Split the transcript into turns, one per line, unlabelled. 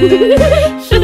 嘿嘿嘿嘿嘿。